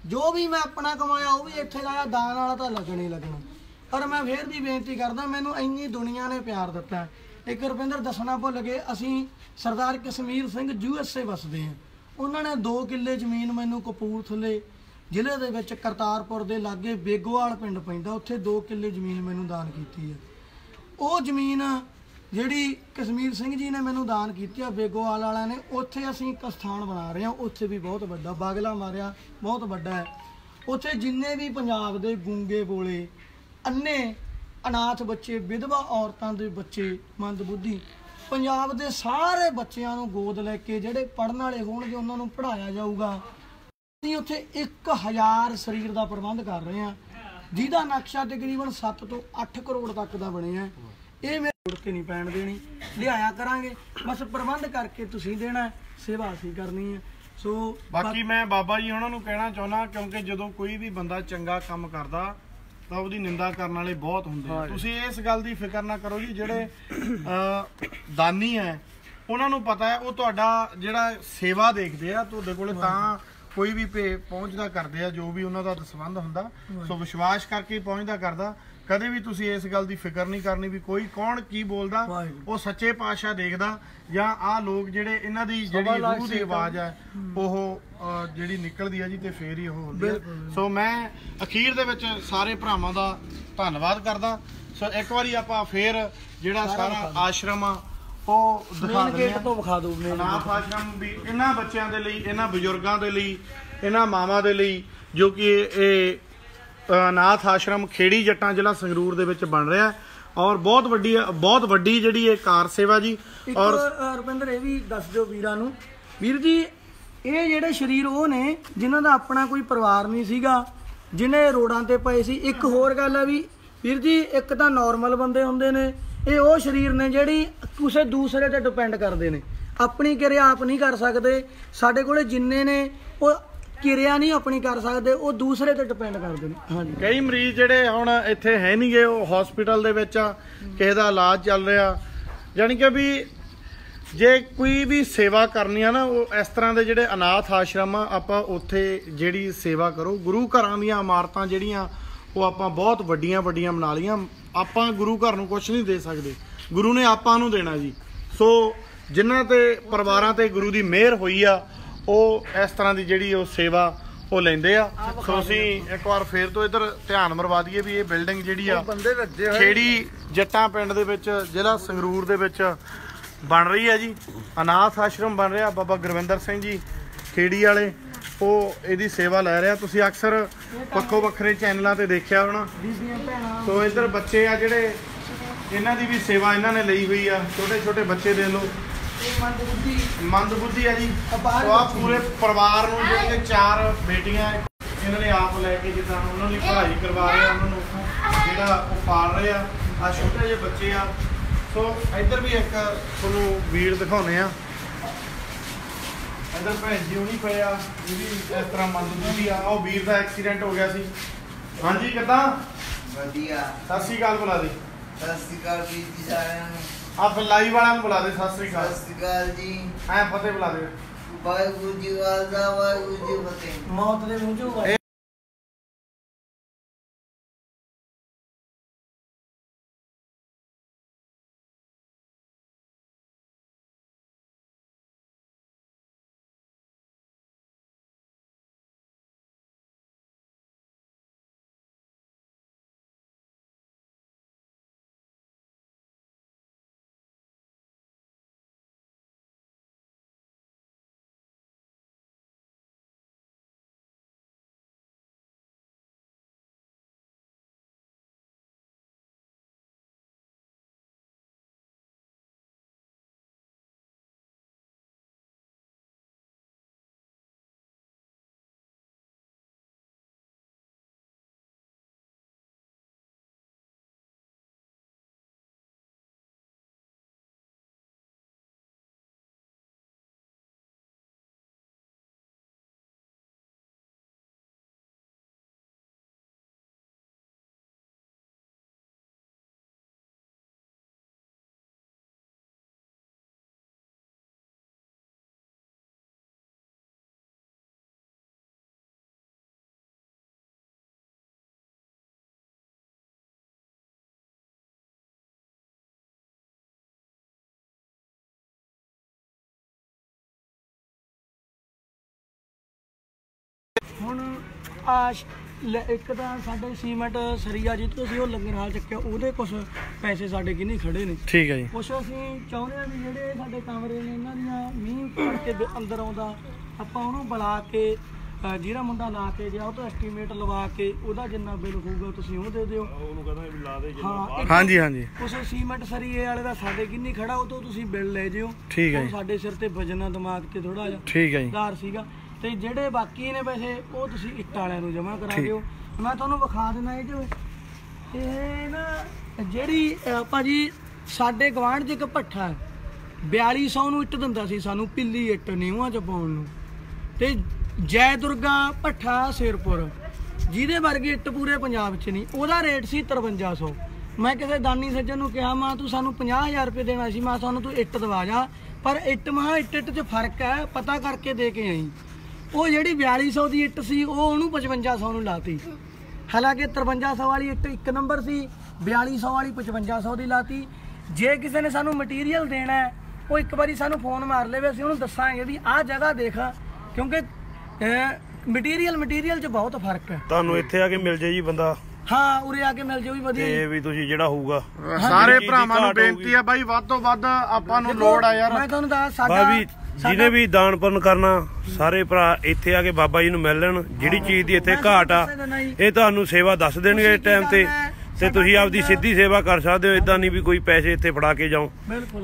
ਜੋ ਵੀ ਮੈਂ ਆਪਣਾ ਕਮਾਇਆ, ਉਹ ਵੀ ਇੱਥੇ ਲਾਇਆ, ਦਾਨ ਵਾਲਾ ਤਾਂ ਲੱਗਣਾ ਹੀ ਲੱਗਣਾ। ਪਰ ਮੈਂ ਫੇਰ ਵੀ ਬੇਨਤੀ ਕਰਦਾ, ਮੈਨੂੰ ਇੰਨੀ ਦੁਨੀਆ ਨੇ ਪਿਆਰ ਦਿੱਤਾ ਇੱਕ ਰੁਪਿੰਦਰ, ਦੱਸਣਾ ਭੁੱਲ ਗਏ, ਅਸੀਂ Sardar Kashmir Singh U S A ਵਸਦੇ ਹਾਂ। ਉਹਨਾਂ ਨੇ 2 ਕਿੱਲੇ ਜ਼ਮੀਨ ਮੈਨੂੰ ਕਪੂਰਥਲੇ ਜ਼ਿਲ੍ਹੇ ਦੇ ਵਿੱਚ ਕਰਤਾਰਪੁਰ ਦੇ ਲਾਗੇ ਬੇਗੋਵਾਲ ਪਿੰਡ ਪੈਂਦਾ, ਉੱਥੇ 2 ਕਿੱਲੇ ਜ਼ਮੀਨ ਮੈਨੂੰ ਦਾਨ ਕੀਤੀ ਹੈ। ਉਹ ਜ਼ਮੀਨ ਜਿਹੜੀ ਕਸ਼ਮੀਰ ਸਿੰਘ ਜੀ ਨੇ ਮੈਨੂੰ ਦਾਨ ਕੀਤੀ ਆ, ਬੇਗੋਵਾਲ ਵਾਲਿਆਂ ਨੇ, ਉੱਥੇ ਅਸੀਂ ਇੱਕ ਸਥਾਨ ਬਣਾ ਰਹੇ ਹਾਂ, ਉੱਥੇ ਵੀ ਬਹੁਤ ਵੱਡਾ ਬਾਗਲਾ ਮਾਰਿਆ, ਬਹੁਤ ਵੱਡਾ ਹੈ ਉੱਥੇ ਜਿੰਨੇ ਵੀ ਪੰਜਾਬ ਦੇ ਗੂੰਗੇ ਬੋਲੇ, ਅੰਨੇ ਅਨਾਥ ਬੱਚੇ, ਵਿਧਵਾ ਔਰਤਾਂ ਦੇ ਬੱਚੇ, ਮੰਦਬੁੱਧੀ, ਪੰਜਾਬ ਦੇ ਸਾਰੇ ਬੱਚਿਆਂ ਨੂੰ ਗੋਦ ਲੈ ਕੇ ਜਿਹੜੇ ਪੜਨ ਵਾਲੇ ਹੋਣਗੇ, ਉਹਨਾਂ ਨੂੰ ਪੜਾਇਆ ਜਾਊਗਾ ਅਸੀਂ ਉੱਥੇ 1000 ਸਰੀਰ ਦਾ ਪ੍ਰਬੰਧ ਕਰ ਰਹੇ ਹਾਂ, ਜਿਹਦਾ ਨਕਸ਼ਾ ਤਕਰੀਬਨ 7 ਤੋਂ 8 ਕਰੋੜ ਤੱਕ ਦਾ ਬਣਿਆ ਹੈ। ਇਹ ਕੋਲ ਤੇ ਨਹੀਂ ਪੈਣ ਦੇਣੀ। ਲਿਆਇਆ ਕਰਾਂਗੇ। ਬਸ ਪ੍ਰਬੰਧ ਕਰਕੇ ਤੁਸੀਂ ਦੇਣਾ ਸੇਵਾ ਅਸੀਂ ਕਰਨੀ ਹੈ। ਸੋ ਬਾਕੀ ਮੈਂ ਬਾਬਾ ਜੀ ਉਹਨਾਂ ਨੂੰ ਕਹਿਣਾ ਚਾਹੁੰਦਾ ਕਿਉਂਕਿ ਜਦੋਂ ਕੋਈ ਵੀ ਬੰਦਾ ਚੰਗਾ ਕੰਮ ਕਰਦਾ ਤਾਂ ਉਹਦੀ ਨਿੰਦਾ ਕਰਨ ਵਾਲੇ ਬਹੁਤ ਹੁੰਦੇ ਆ। ਤੁਸੀਂ ਇਸ ਗੱਲ ਦੀ ਫਿਕਰ ਨਾ ਕਰੋ ਜੀ ਜਿਹੜੇ ਦਾਨੀ ਹੈ ਉਹਨਾਂ ਨੂੰ ਪਤਾ ਹੈ ਉਹ ਤੁਹਾਡਾ ਜਿਹੜਾ ਸੇਵਾ ਦੇਖਦੇ ਆ ਤੁਹਾਡੇ ਕੋਲੇ ਤਾਂ ਕੋਈ ਵੀ ਪਹੁੰਚਦਾ ਕਰਦੇ ਆ ਜੋ ਵੀ ਉਹਨਾਂ ਦਾ ਦਸਵੰਦ ਹੁੰਦਾ। ਸੋ ਵਿਸ਼ਵਾਸ ਕਰਕੇ ਪਹੁੰਚਦਾ ਕਰਦਾ। ਕਦੇ ਵੀ ਤੁਸੀਂ ਇਸ ਗੱਲ ਦੀ ਫਿਕਰ ਨਹੀਂ ਕਰਨੀ ਵੀ ਕੋਈ ਕੌਣ ਕੀ ਬੋਲਦਾ। ਉਹ ਸੱਚੇ ਪਾਤਸ਼ਾਹ ਦੇਖਦਾ ਜਾਂ ਆਹ ਲੋਕ ਜਿਹੜੇ ਇਹਨਾਂ ਦੀ ਜਿਹੜੀ ਰੂਹ ਦੀ ਆਵਾਜ਼ ਹੈ। ਉਹ ਜਿਹੜੀ ਨਿਕਲਦੀ ਹੈ ਜੀ ਤੇ ਫੇਰ ਹੀ ਉਹ ਹੁੰਦੀ ਹੈ। ਸੋ ਮੈਂ ਅਖੀਰ ਦੇ ਵਿੱਚ ਸਾਰੇ ਭਰਾਵਾਂ ਦਾ ਧੰਨਵਾਦ ਕਰਦਾ। ਸੋ ਇੱਕ ਵਾਰੀ ਆਪਾਂ ਫੇਰ ਜਿਹੜਾ ਸਾਰਾ ਆਸ਼ਰਮ ਆ ਉਹ ਦਿਖਾ ਦਿੰਦੇ ਗੇਟ ਤੋਂ ਵਿਖਾ ਦਿਓ ਅਨਾਥ ਆਸ਼ਰਮ ਵੀ ਇਹਨਾਂ ਬੱਚਿਆਂ ਦੇ ਲਈ ਇਹਨਾਂ ਬਜ਼ੁਰਗਾਂ ਦੇ ਲਈ ਇਹਨਾਂ ਮਾਵਾਂ ਦੇ ਲਈ ਜੋ ਕਿ ਇਹ ਅਨਾਥ ਆਸ਼ਰਮ ਖੇੜੀ ਜੱਟਾਂ ਜ਼ਿਲ੍ਹਾ ਸੰਗਰੂਰ ਦੇ ਵਿੱਚ ਬਣ ਰਿਹਾ ਹੈ ਔਰ ਬਹੁਤ ਵੱਡੀ ਬਹੁਤ ਵੱਡੀ ਜਿਹੜੀ ਇਹ ਕਾਰ ਸੇਵਾ ਜੀ। ਔਰ ਰੁਪਿੰਦਰ ਇਹ ਵੀ ਦੱਸ ਦਿਓ ਵੀਰਾਂ ਨੂੰ। ਵੀਰ ਜੀ ਇਹ ਜਿਹੜੇ ਸ਼ਰੀਰ ਉਹ ਨੇ ਜਿਨ੍ਹਾਂ ਦਾ ਆਪਣਾ ਕੋਈ ਪਰਿਵਾਰ ਨਹੀਂ ਸੀਗਾ ਜਿਨੇ ਰੋਡਾਂ ਤੇ ਪਏ ਸੀ। ਇੱਕ ਹੋਰ ਗੱਲ ਆ ਵੀ ਵੀਰ ਜੀ ਇੱਕ ਤਾਂ ਨਾਰਮਲ ਬੰਦੇ ਹੁੰਦੇ ਨੇ। ਇਹ ਉਹ ਸ਼ਰੀਰ ਨੇ ਜਿਹੜੀ ਕਿਸੇ ਦੂਸਰੇ ਤੇ ਡਿਪੈਂਡ ਕਰਦੇ ਨੇ। ਆਪਣੀ ਕਿਰਿਆ ਆਪ ਨਹੀਂ ਕਰ ਸਕਦੇ। ਸਾਡੇ ਕੋਲੇ ਜਿੰਨੇ ਨੇ ਉਹ ਕਿਰਿਆ ਨਹੀਂ ਆਪਣੀ ਕਰ ਸਕਦੇ, ਉਹ ਦੂਸਰੇ ਤੇ ਡਿਪੈਂਡ ਕਰਦੇ ਨੇ। ਹਾਂਜੀ। ਕਈ ਮਰੀਜ਼ ਜਿਹੜੇ ਹੁਣ ਇੱਥੇ ਹੈ ਨਹੀਂਗੇ ਉਹ ਹਸਪੀਟਲ ਦੇ ਵਿੱਚ ਆ, ਕਿਸੇ ਦਾ ਇਲਾਜ ਚੱਲ ਰਿਹਾ। ਯਾਨੀ ਕਿ ਵੀ ਜੇ ਕੋਈ ਵੀ ਸੇਵਾ ਕਰਨੀ ਆ ਨਾ, ਉਹ ਇਸ ਤਰ੍ਹਾਂ ਦੇ ਜਿਹੜੇ ਅਨਾਥ ਆਸ਼ਰਮ ਆ, ਆਪਾਂ ਉੱਥੇ ਜਿਹੜੀ ਸੇਵਾ ਕਰੋ। ਗੁਰੂ ਘਰਾਂ ਦੀਆਂ ਇਮਾਰਤਾਂ ਜਿਹੜੀਆਂ, ਉਹ ਆਪਾਂ ਬਹੁਤ ਵੱਡੀਆਂ ਵੱਡੀਆਂ ਬਣਾ ਲਈਆਂ। ਆਪਾਂ ਗੁਰੂ ਘਰ ਨੂੰ ਕੁਝ ਨਹੀਂ ਦੇ ਸਕਦੇ। ਗੁਰੂ ਨੇ ਆਪਾਂ ਨੂੰ ਦੇਣਾ ਜੀ। ਸੋ ਜਿਨ੍ਹਾਂ ਤੇ, ਪਰਿਵਾਰਾਂ ਤੇ ਗੁਰੂ ਦੀ ਮਿਹਰ ਹੋਈ ਆ ਉਹ ਇਸ ਤਰ੍ਹਾਂ ਦੀ ਜਿਹੜੀ ਉਹ ਸੇਵਾ ਉਹ ਲੈਂਦੇ ਆ। ਸੋ ਅਸੀਂ ਇੱਕ ਵਾਰ ਫੇਰ ਤੋਂ ਇੱਧਰ ਧਿਆਨ ਮਰਵਾ ਦਈਏ ਵੀ ਇਹ ਬਿਲਡਿੰਗ ਜਿਹੜੀ ਆ ਖੇੜੀ ਜੱਟਾਂ ਪਿੰਡ ਦੇ ਵਿੱਚ ਜ਼ਿਲ੍ਹਾ ਸੰਗਰੂਰ ਦੇ ਵਿੱਚ ਬਣ ਰਹੀ ਹੈ ਜੀ। ਅਨਾਥ ਆਸ਼ਰਮ ਬਣ ਰਿਹਾ ਬਾਬਾ ਗੁਰਵਿੰਦਰ ਸਿੰਘ ਜੀ ਖੇੜੀ ਵਾਲੇ। ਉਹ ਇਹਦੀ ਸੇਵਾ ਲੈ ਰਿਹਾ। ਤੁਸੀਂ ਅਕਸਰ ਵੱਖੋ ਵੱਖਰੇ ਚੈਨਲਾਂ ਤੇ ਦੇਖਿਆ ਹੋਣਾ। ਸੋ ਇੱਧਰ ਬੱਚੇ ਆ ਜਿਹੜੇ ਇਹਨਾਂ ਦੀ ਵੀ ਸੇਵਾ ਇਹਨਾਂ ਨੇ ਲਈ ਹੋਈ ਆ। ਛੋਟੇ ਛੋਟੇ ਬੱਚੇ ਦੇ ਲੋ ਇਹ ਮੰਦ ਬੁੱਧੀ ਮੰਦ ਬੁੱਧੀ ਆ ਜੀ ਸੋ ਆ। ਪੂਰੇ ਪਰਿਵਾਰ ਨੂੰ ਜਿਹੜੀਆਂ ਚਾਰ ਬੇਟੀਆਂ ਇਹਨਾਂ ਨੇ ਆਪ ਲੈ ਕੇ ਜਿੱਦਾਂ ਉਹਨਾਂ ਦੀ ਪੜ੍ਹਾਈ ਕਰਵਾ ਰਹੇ ਆ ਉਹਨਾਂ ਨੂੰ ਜਿਹੜਾ ਉਹ ਪਾਲ ਰਹੇ ਆ। ਆ ਛੋਟੇ ਜਿਹੇ ਬੱਚੇ ਆ। ਸੋ ਇੱਧਰ ਵੀ ਇੱਕ ਤੁਹਾਨੂੰ ਵੀਰ ਦਿਖਾਉਨੇ ਆ। ਇੱਧਰ ਭੈਣ ਜੀ ਹੁਣੀ ਪਏ ਆ ਇਹ ਵੀ ਇਸ ਤਰ੍ਹਾਂ ਮੰਦ ਬੁੱਧੀ ਆ। ਉਹ ਵੀਰ ਦਾ ਐਕਸੀਡੈਂਟ ਹੋ ਗਿਆ ਸੀ। ਹਾਂਜੀ ਕਿੱਦਾਂ? ਵਧੀਆ। ਸਤਿ ਸ਼੍ਰੀ ਅਕਾਲ ਬੁਲਾ ਦੇ। ਸਤਿ ਸ਼੍ਰੀ ਅਕਾਲ ਜੀ ਸਾਰਿਆਂ ਨੂੰ। ਆ ਲਾਈਵ ਵਾਲਿਆਂ ਨੂੰ ਬੁਲਾ ਦੇ ਸਤਿ ਸ਼੍ਰੀ ਅਕਾਲ। ਸਤਿ ਸ਼੍ਰੀ ਅਕਾਲ ਜੀ। ਐ ਫਤਿਹ ਬੁਲਾ ਦੇ। ਵਾਹਿਗੁਰੂ ਜੀ ਵਾਲਾ ਵਾਹਿਗੁਰੂ ਜੀ ਫਤਿਹ। ਮੌਤ ਦੇ ਮੂੰਹ ਚੋਂ ਹੁਣ ਆ ਇੱਕ ਤਾਂ ਸਾਡੇ ਸੀਮੈਂਟ ਸਰੀਆ ਜਿੱਤੋਂ ਸੀ ਉਹ ਲੰਗਰ ਹਾਲ ਚੱਕਿਆ ਉਹਦੇ ਕੁਝ ਪੈਸੇ ਸਾਡੇ ਕਿੰਨੇ ਖੜੇ ਨੇ। ਠੀਕ ਹੈ ਜੀ। ਕੁਛ ਅਸੀਂ ਚਾਹੁੰਦੇ ਆ ਵੀ ਜਿਹੜੇ ਸਾਡੇ ਕਮਰੇ ਨੇ ਇਹਨਾਂ ਦੀਆਂ ਮੀਂਹ ਪੜ ਕੇ ਅੰਦਰ ਆਉਂਦਾ ਆਪਾਂ ਉਹਨੂੰ ਬੁਲਾ ਕੇ ਜਿਹੜਾ ਮੁੰਡਾ ਲਾ ਕੇ ਗਿਆ ਉਹ ਤੋਂ ਐਸਟੀਮੇਟ ਲਵਾ ਕੇ ਉਹਦਾ ਜਿੰਨਾ ਬਿੱਲ ਹੋਊਗਾ ਤੁਸੀਂ ਉਹ ਦੇ ਦਿਓ। ਉਹਨੂੰ ਕਹਿੰਦਾ ਵੀ ਲਾ ਦੇ ਜਿੰਨਾ ਹਾਂਜੀ ਹਾਂਜੀ। ਉਸ ਸੀਮੈਂਟ ਸਰੀਏ ਵਾਲੇ ਦਾ ਸਾਡੇ ਕਿੰਨੀ ਖੜਾ ਉਹ ਤੋਂ ਤੁਸੀਂ ਬਿੱਲ ਲੈ ਜਿਓ। ਠੀਕ ਹੈ ਜੀ। ਸਾਡੇ ਸਿਰ ਤੇ ਵਜਨਾ ਦਿਮਾਗ ਤੇ ਥੋੜਾ ਜਿਹਾ। ਠੀਕ ਹੈ ਜੀ। ਧਾਰ ਸੀਗਾ। ਤੇ ਜਿਹੜੇ ਬਾਕੀ ਨੇ ਪੈਸੇ ਉਹ ਤੁਸੀਂ ਇੱਟ ਵਾਲਿਆਂ ਨੂੰ ਜਮ੍ਹਾਂ ਕਰਾ। ਦਿਓ। ਮੈਂ ਤੁਹਾਨੂੰ ਵਿਖਾ ਦਿੰਦਾ ਇਹ ਜੋ ਇਹ ਨਾ ਜਿਹੜੀ ਭਾਜੀ ਸਾਡੇ ਗਵਾਂਢ 'ਚ ਇੱਕ ਭੱਠਾ ਹੈ। 4200 ਨੂੰ ਇੱਟ ਦਿੰਦਾ ਸੀ ਸਾਨੂੰ ਪਿੱਲੀ ਇੱਟ ਨਿਊਆਂ 'ਚ ਪਾਉਣ ਨੂੰ। ਤੇ ਜੈ ਦੁਰਗਾ ਭੱਠਾ ਸਿਰਪੁਰ ਜਿਹਦੇ ਵਰਗੀ ਇੱਟ ਪੂਰੇ ਪੰਜਾਬ 'ਚ ਨਹੀਂ ਉਹਦਾ ਰੇਟ ਸੀ 5300 ਮੈਂ ਕਿਸੇ ਦਾਨੀ ਸੱਜਣ ਨੂੰ ਕਿਹਾ ਮਾਂ ਤੂੰ ਸਾਨੂੰ 50000 ਰੁਪਏ ਦੇਣਾ ਸੀ ਮੈਂ ਸਾਨੂੰ ਤੂੰ ਇੱਟ ਦਵਾ ਜਾ। ਪਰ ਇੱਟ ਮਹਾ ਇੱਟ ਇੱਟ 'ਚ ਫ਼ਰਕ ਹੈ ਪਤਾ ਕਰਕੇ ਦੇ ਕੇ ਆਈ। ਉਹ ਜਿਹੜੀ 4200 ਦੀ ਇੱਟ ਸੀ ਉਹ ਉਹਨੂੰ 5500 ਨੂੰ ਲਾਤੀ। ਹਾਲਾਂਕਿ 5300 ਵਾਲੀ ਇੱਟ ਇੱਕ ਨੰਬਰ ਸੀ 4200 ਵਾਲੀ 5500 ਦੀ ਲਾਤੀ। ਜੇ ਕਿਸੇ ਨੇ ਸਾਨੂੰ ਮਟੀਰੀਅਲ ਦੇਣਾ ਹੈ ਉਹ ਇੱਕ ਵਾਰੀ ਸਾਨੂੰ ਫੋਨ ਮਾਰ ਲਵੇ ਅਸੀਂ ਉਹਨੂੰ ਦੱਸਾਂਗੇ ਵੀ ਆਹ ਜਗ੍ਹਾ ਦੇਖ ਕਿਉਂਕਿ ਮਟੀਰੀਅਲ ਮਟੀਰੀਅਲ 'ਚ ਬਹੁਤ ਫ਼ਰਕ ਹੈ। ਤੁਹਾਨੂੰ ਇੱਥੇ ਆ ਕੇ ਮਿਲ ਜੇ ਜੀ ਬੰਦਾ। ਹਾਂ ਉਰੇ ਆ ਕੇ ਮਿਲ ਜਾਓ ਵੀ ਵਧੀਆ। ਤੇ ਵੀ ਤੁਸੀਂ ਜਿਹੜਾ ਹੋਊਗਾ। ਸਾਰੇ ਭਰਾਵਾਂ ਨੂੰ ਬੇਨਤੀ ਆ ਬਾਈ ਵੱਧ ਤੋਂ ਵੱਧ ਆਪਾਂ ਨੂੰ ਲੋੜ ਆ ਯਾਰ। ਮੈਂ ਤੁਹਾਨੂੰ ਦੱਸ ਸਾਡਾ ਵੀ ਜਿਹਨੇ ਵੀ ਦਾਨ ਪੁੰਨ ਕਰਨਾ ਸਾਰੇ ਭਰਾ ਇੱਥੇ ਆ ਕੇ ਬਾਬਾ ਜੀ ਨੂੰ ਮਿਲ ਲੈਣ। ਜਿਹੜੀ ਚੀਜ਼ ਦੀ ਇੱਥੇ ਘਾਟ ਆ ਇਹ ਤੁਹਾਨੂੰ ਸੇਵਾ ਦੱਸ ਦੇਣਗੇ ਟਾਈਮ ਤੇ। ਤੇ ਤੁਸੀਂ ਆਪਦੀ ਸਿੱਧੀ ਸੇਵਾ ਕਰ ਸਕਦੇ ਹੋ ਇਦਾਂ ਨਹੀਂ ਵੀ ਕੋਈ ਪੈਸੇ ਇੱਥੇ ਫੜਾ ਕੇ ਜਾਓ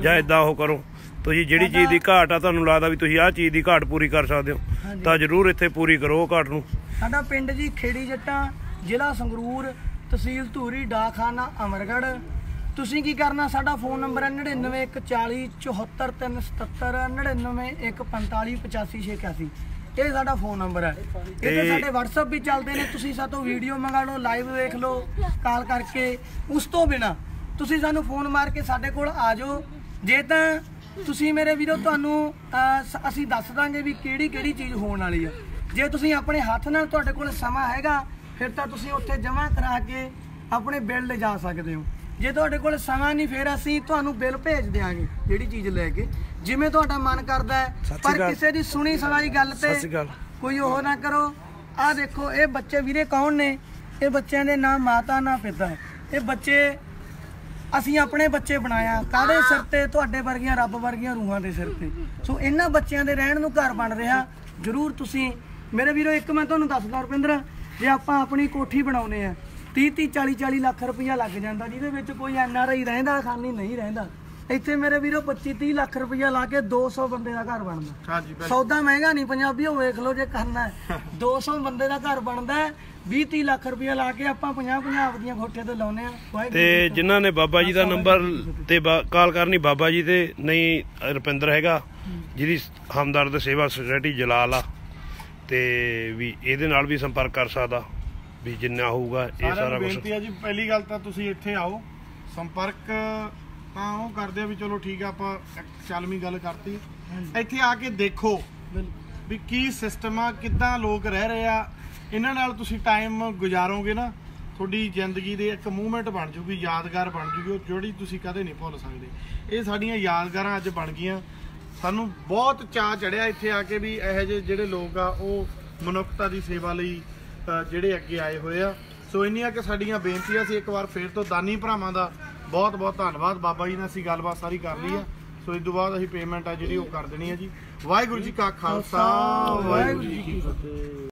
ਜਾਂ ਇਦਾਂ ਉਹ ਕਰੋ। ਤੁਸੀਂ ਜਿਹੜੀ ਚੀਜ਼ ਦੀ ਘਾਟ ਆ ਤੁਹਾਨੂੰ ਲੱਗਦਾ ਵੀ ਤੁਸੀਂ ਆਹ ਚੀਜ਼ ਦੀ ਘਾਟ ਪੂਰੀ ਕਰ ਸਕਦੇ ਹੋ। ਤਾਂ ਜ਼ਰੂਰ ਇੱਥੇ ਪੂਰੀ ਕਰੋ ਘਾਟ ਨੂੰ। ਸਾਡਾ ਪਿੰਡ ਜੀ ਖੇੜੀ ਜੱਟਾਂ ਜ਼ਿਲ੍ਹਾ ਸੰਗਰੂਰ ਤਹਿਸੀਲ ਧੂਰੀ ਡਾਕਖਾਨਾ ਅਮਰਗੜ੍ਹ। ਤੁਸੀਂ ਕੀ ਕਰਨਾ? ਸਾਡਾ ਫੋਨ ਨੰਬਰ ਹੈ 9914474377 9914458586 ਇਹ ਸਾਡਾ ਫੋਨ ਨੰਬਰ ਹੈ। ਇਹ ਤੇ ਸਾਡੇ WhatsApp ਵੀ ਚੱਲਦੇ ਨੇ। ਤੁਸੀਂ ਸਾਤੋਂ ਵੀਡੀਓ ਮੰਗਾ ਲਓ ਲਾਈਵ ਵੇਖ ਲਓ ਕਾਲ ਕਰਕੇ। ਉਸ ਤੋਂ ਬਿਨਾ ਤੁਸੀਂ ਸਾਨੂੰ ਫੋਨ ਮਾਰ ਕੇ ਸਾਡੇ ਕੋਲ ਆ ਜਾਓ। ਜੇ ਤਾਂ ਤੁਸੀਂ ਮੇਰੇ ਵੀਰੋ ਤੁਹਾਨੂੰ ਅਸੀਂ ਦੱਸ ਦਾਂਗੇ ਵੀ ਕਿਹੜੀ ਕਿਹੜੀ ਚੀਜ਼ ਹੋਣ ਵਾਲੀ ਆ ਜੇ ਤੁਸੀਂ ਆਪਣੇ ਹੱਥ ਨਾਲ ਤੁਹਾਡੇ ਕੋਲ ਸਮਾਂ ਹੈਗਾ ਫਿਰ ਤਾਂ ਤੁਸੀਂ ਉੱਥੇ ਜਮ੍ਹਾਂ ਕਰਾ ਕੇ ਆਪਣੇ ਬਿੱਲ ਲਿਜਾ ਸਕਦੇ ਹੋ। ਜੇ ਤੁਹਾਡੇ ਕੋਲ ਸਮਾਂ ਨਹੀਂ ਫਿਰ ਅਸੀਂ ਤੁਹਾਨੂੰ ਬਿੱਲ ਭੇਜ ਦਿਆਂਗੇ ਜਿਹੜੀ ਚੀਜ਼ ਲੈ ਕੇ। ਜਿਵੇਂ ਤੁਹਾਡਾ ਮਨ ਕਰਦਾ ਹੈ ਪਰ। ਕਿਸੇ ਦੀ ਸੁਣੀ ਸੁਣਾਈ ਗੱਲ ਤੇ ਕੋਈ ਉਹ ਨਾ ਕਰੋ। ਆਹ ਦੇਖੋ ਇਹ ਬੱਚੇ ਵੀਰੇ ਕੌਣ ਨੇ? ਇਹ ਬੱਚਿਆਂ ਦੇ ਨਾਮ ਮਾਤਾ ਨਾ ਪਿਤਾ। ਇਹ ਬੱਚੇ ਅਸੀਂ ਆਪਣੇ ਬੱਚੇ ਬਣਾਇਆ। ਕਾਹਦੇ ਸਿਰ ਤੇ? ਤੁਹਾਡੇ ਵਰਗੀਆਂ ਰੱਬ ਵਰਗੀਆਂ ਰੂਹਾਂ ਦੇ ਸਿਰ ਤੇ। ਸੋ ਇਹਨਾਂ ਬੱਚਿਆਂ ਦੇ ਰਹਿਣ ਨੂੰ ਘਰ ਬਣ ਰਿਹਾ। ਜਰੂਰ ਤੁਸੀਂ ਮੇਰੇ ਵੀਰੋ ਇੱਕ ਮੈਂ ਤੁਹਾਨੂੰ ਦੱਸਦਾ ਰੁਪਿੰਦਰ ਜੇ ਆਪਾਂ ਆਪਣੀ ਕੋਠੀ ਬਣਾਉਨੇ ਆ। 30 30 40 40 ਲੱਖ ਰੁਪਈਆ ਲੱਗ ਜਾਂਦਾ ਜਿਹਦੇ ਵਿੱਚ ਕੋਈ ਐਨ ਆਰ ਆਈ ਰਹਿੰਦਾ ਖਾਨੀ ਨਹੀਂ ਰਹਿੰਦਾ। ਇੱਥੇ ਮੇਰੇ ਵੀਰੋ 25 30 ਲੱਖ ਰੁਪਈਆ ਲਾ ਕੇ 200 ਬੰਦੇ ਦਾ ਘਰ ਬਣਦਾ। ਹਾਂਜੀ ਬਿਲਕੁਲ। ਸੌਦਾ ਮਹਿੰਗਾ ਨਹੀਂ ਪੰਜਾਬੀਓ ਵੇਖ ਲਓ ਜੇ ਕਰਨਾ ਹੈ। 200 ਬੰਦੇ ਦਾ ਘਰ ਬਣਦਾ ਹੈ 20 30 ਲੱਖ ਰੁਪਇਆ ਲਾ ਕੇ ਆਪਾਂ 50 50 ਆਪਦੀਆਂ ਖੋਟੇ ਤੇ ਲਾਉਨੇ ਆ ਤੇ ਜਿਨ੍ਹਾਂ ਨੇ ਬਾਬਾ ਜੀ ਦਾ ਨੰਬਰ ਤੇ ਕਾਲ ਕਰਨੀ ਬਾਬਾ ਜੀ ਤੇ ਨਹੀਂ ਰੁਪਿੰਦਰ ਹੈਗਾ ਜਿਹਦੀ ਹਮਦਰਦ ਸੇਵਾ ਸੁਸਾਇਟੀ ਜਲਾਲ ਆ ਤੇ ਵੀ ਇਹਦੇ ਨਾਲ ਵੀ ਸੰਪਰਕ ਕਰ ਸਕਦਾ। ਵੀ ਜਿੰਨਾ ਹੋਊਗਾ ਇਹ ਸਾਰਾ ਕੁਝ ਬੇਨਤੀ ਹੈ ਜੀ ਪਹਿਲੀ ਗੱਲ ਤਾਂ ਤੁਸੀਂ ਇੱਥੇ ਆਓ ਸੰਪਰਕ ਤਾਂ ਉਹ ਕਰਦੇ ਆ ਵੀ ਚਲੋ ਠੀਕ ਆ ਆਪਾਂ ਚੱਲਵੀਂ ਗੱਲ ਕਰਤੀ। ਇੱਥੇ ਆ ਕੇ ਦੇਖੋ। ਵੀ ਕੀ ਸਿਸਟਮ ਆ ਕਿੱਦਾਂ ਲੋਕ ਰਹਿ ਰਹੇ ਆ। ਇਹਨਾਂ ਨਾਲ ਤੁਸੀਂ ਟਾਈਮ ਗੁਜ਼ਾਰੋਗੇ ਨਾ ਤੁਹਾਡੀ ਜ਼ਿੰਦਗੀ ਦੇ ਇੱਕ ਮੂਵਮੈਂਟ ਬਣ ਜੂਗੀ ਯਾਦਗਾਰ ਬਣ ਜੂਗੀ ਉਹ ਜਿਹੜੀ ਤੁਸੀਂ ਕਦੇ ਨਹੀਂ ਭੁੱਲ ਸਕਦੇ। ਇਹ ਸਾਡੀਆਂ ਯਾਦਗਾਰਾਂ ਅੱਜ ਬਣ ਗਈਆਂ। ਸਾਨੂੰ ਬਹੁਤ ਚਾਅ ਚੜਿਆ ਇੱਥੇ ਆ ਕੇ ਵੀ ਇਹੋ ਜਿਹੇ ਜਿਹੜੇ ਲੋਕ ਆ ਉਹ ਮਨੁੱਖਤਾ ਦੀ ਸੇਵਾ ਲਈ ਜਿਹੜੇ ਅੱਗੇ ਆਏ ਹੋਏ ਆ। ਸੋ ਇੰਨੀਆਂ ਕਿ ਸਾਡੀਆਂ ਬੇਨਤੀਆਂ ਸੀ। ਇੱਕ ਵਾਰ ਫੇਰ ਤੋਂ ਦਾਨੀ ਭਰਾਵਾਂ ਦਾ ਬਹੁਤ ਬਹੁਤ ਧੰਨਵਾਦ। ਬਾਬਾ ਜੀ ਨਾਲ ਅਸੀਂ ਗੱਲਬਾਤ ਸਾਰੀ ਕਰ ਲਈ ਆ। ਸੋ ਇਸ ਤੋਂ ਬਾਅਦ ਅਸੀਂ ਪੇਮੈਂਟ ਆ ਜਿਹੜੀ ਉਹ ਕਰ ਦੇਣੀ ਆ ਜੀ। ਵਾਹਿਗੁਰੂ ਜੀ ਕਾ ਖਾਲਸਾ, ਵਾਹਿਗੁਰੂ ਜੀ ਕੀ ਫਤਿਹ।